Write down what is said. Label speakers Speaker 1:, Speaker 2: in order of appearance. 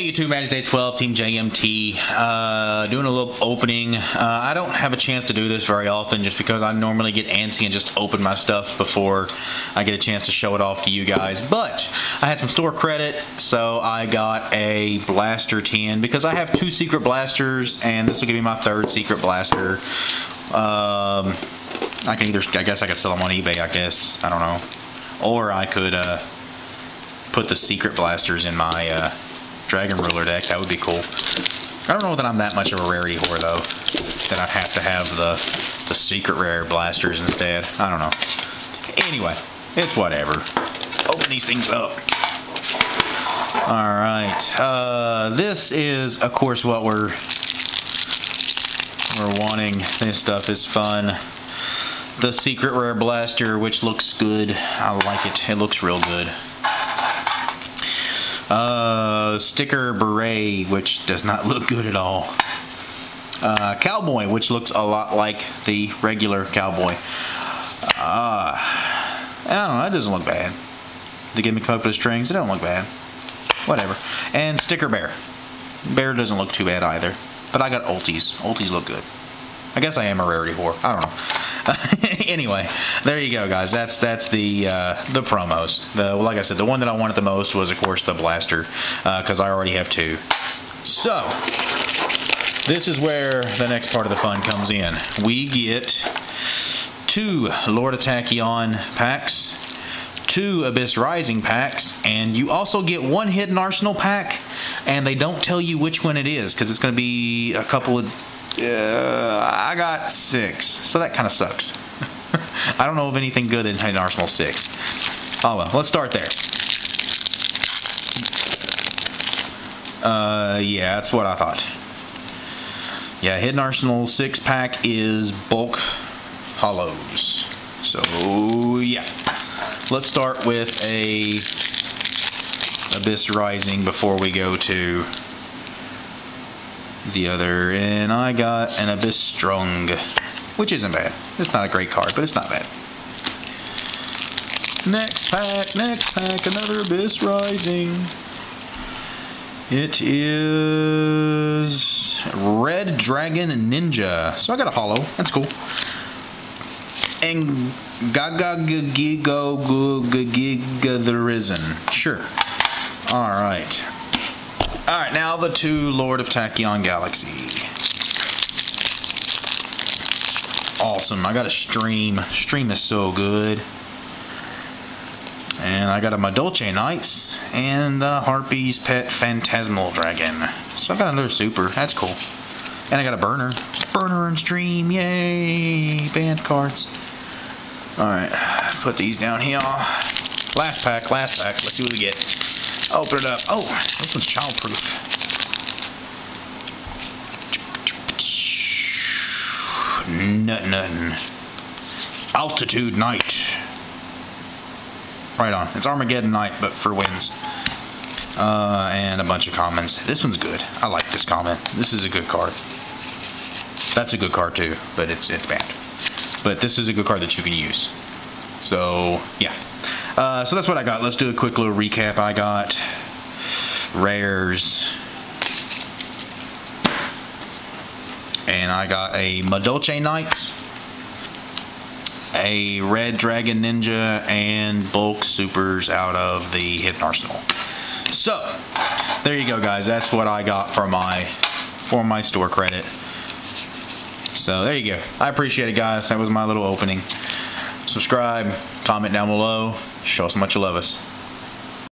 Speaker 1: Hey YouTube, Matty 12 Team JMT. Uh, doing a little opening. Uh, I don't have a chance to do this very often just because I normally get antsy and just open my stuff before I get a chance to show it off to you guys. But I had some store credit, so I got a blaster tin because I have two secret blasters, and this will give me my third secret blaster. Um, I can either, I guess I could sell them on eBay, I guess. I don't know. Or I could uh, put the secret blasters in my. Dragon Ruler deck. That would be cool. I don't know that I'm that much of a rarity whore, though, that I'd have to have the, the secret rare blasters instead. I don't know. Anyway, it's whatever. Open these things up. Alright, uh, this is, of course, what we're, we're wanting. This stuff is fun. The secret rare blaster, which looks good. I like it. It looks real good. Uh, sticker beret, which does not look good at all. Uh, cowboy, which looks a lot like the regular cowboy. Uh, I don't know, that doesn't look bad. The gimmick up with strings, it don't look bad. Whatever. And sticker bear. Bear doesn't look too bad either. But I got ulties. Ulties look good. I guess I am a rarity whore. I don't know. anyway, there you go, guys. That's that's the uh, the promos. The like I said, the one that I wanted the most was, of course, the blaster, because uh, I already have two. So this is where the next part of the fun comes in. We get two Lord of Tachyon packs, two Abyss Rising packs, and you also get one Hidden Arsenal pack, and they don't tell you which one it is because it's going to be a couple of uh, I got six, so that kind of sucks. I don't know of anything good in Hidden Arsenal 6. Oh well, let's start there. Uh, yeah, that's what I thought. Yeah, Hidden Arsenal 6 pack is bulk hollows. So, yeah. Let's start with a Abyss Rising before we go to the other, and I got an Abyss Strung, which isn't bad. It's not a great card, but it's not bad. Next pack, next pack, another Abyss Rising. It is Red Dragon Ninja. So I got a hollow. That's cool. And Gaga Gigo Giga the Risen. Sure. Alright. Alright, now the two Lord of Tachyon Galaxy. Awesome. I got a stream. Stream is so good. And I got a Madolche Knights and the Harpy's Pet Phantasmal Dragon. So I got another super. That's cool. And I got a burner. Burner and stream. Yay! Band cards. Alright, put these down here. Last pack, last pack. Let's see what we get. Open it up. Oh, this one's childproof. Nut nothing. Altitude Knight. Right on. It's Armageddon Knight, but for wins. Uh, and a bunch of commons. This one's good. I like this comment. This is a good card. That's a good card too, but it's it's bad. But this is a good card that you can use. So yeah. Uh, so that's what I got. Let's do a quick little recap. I got rares. And I got a Madolche Knights, a Red Dragon Ninja, and bulk supers out of the Hidden Arsenal. So, there you go, guys. That's what I got for my for my store credit. So there you go. I appreciate it, guys. That was my little opening subscribe, comment down below, show us how much you love us.